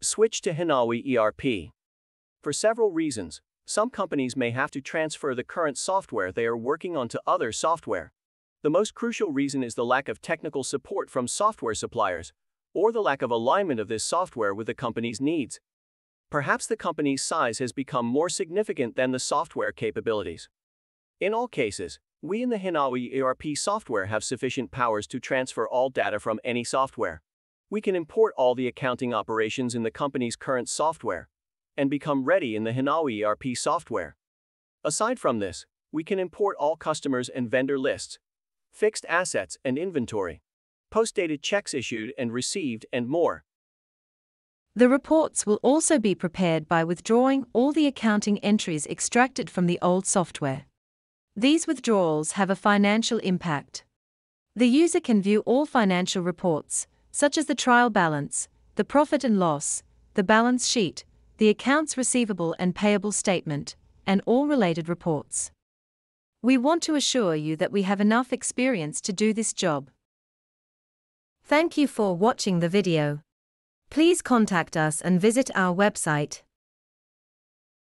Switch to Hinawi ERP. For several reasons, some companies may have to transfer the current software they are working on to other software. The most crucial reason is the lack of technical support from software suppliers, or the lack of alignment of this software with the company's needs. Perhaps the company's size has become more significant than the software capabilities. In all cases, we in the Hinawi ERP software have sufficient powers to transfer all data from any software. We can import all the accounting operations in the company's current software and become ready in the Hinawi ERP software. Aside from this, we can import all customers and vendor lists, fixed assets and inventory, post-dated checks issued and received, and more. The reports will also be prepared by withdrawing all the accounting entries extracted from the old software. These withdrawals have a financial impact. The user can view all financial reports, such as the trial balance, the profit and loss, the balance sheet, the accounts receivable and payable statement, and all related reports. We want to assure you that we have enough experience to do this job. Thank you for watching the video. Please contact us and visit our website